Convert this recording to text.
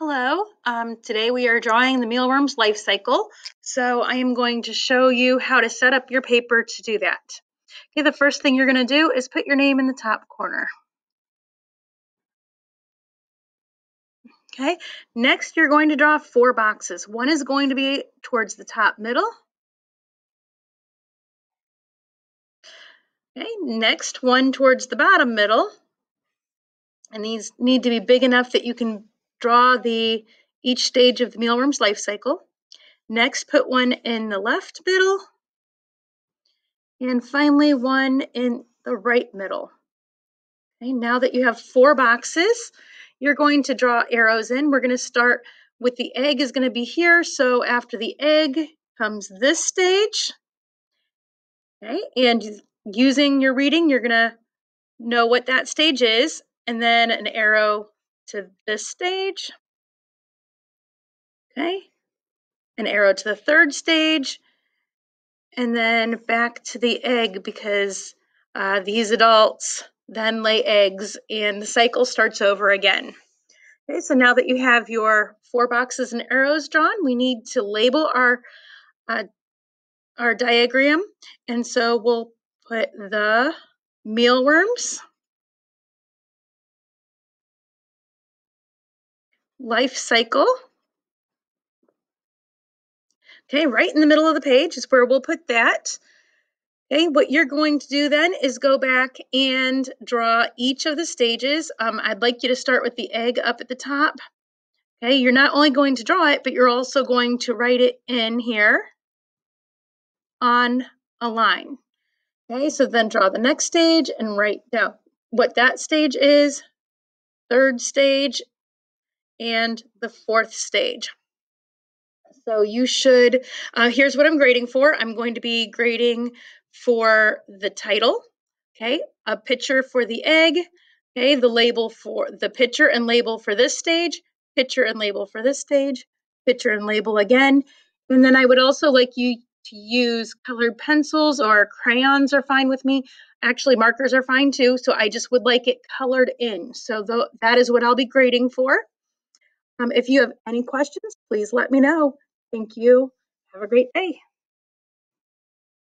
Hello, um, today we are drawing the mealworm's life cycle. So I am going to show you how to set up your paper to do that. Okay, the first thing you're going to do is put your name in the top corner. Okay, next you're going to draw four boxes. One is going to be towards the top middle. Okay, next one towards the bottom middle. And these need to be big enough that you can draw the each stage of the mealworm's life cycle. Next, put one in the left middle. And finally, one in the right middle. Okay, now that you have four boxes, you're going to draw arrows in. We're going to start with the egg is going to be here. So after the egg comes this stage. Okay, and using your reading, you're going to know what that stage is. And then an arrow to this stage. Okay, an arrow to the third stage, and then back to the egg because uh, these adults then lay eggs and the cycle starts over again. Okay, so now that you have your four boxes and arrows drawn, we need to label our uh, our diagram. And so we'll put the mealworms life cycle. Okay, right in the middle of the page is where we'll put that. Okay, what you're going to do then is go back and draw each of the stages. Um, I'd like you to start with the egg up at the top. Okay, you're not only going to draw it, but you're also going to write it in here on a line. Okay, so then draw the next stage and write down what that stage is, third stage, and the fourth stage. So you should, uh, here's what I'm grading for. I'm going to be grading for the title, okay, a picture for the egg, okay, the label for the picture and label for this stage, picture and label for this stage, picture and label again. And then I would also like you to use colored pencils or crayons are fine with me. Actually, markers are fine too. So I just would like it colored in. So th that is what I'll be grading for. Um, if you have any questions, please let me know. Thank you. Have a great day.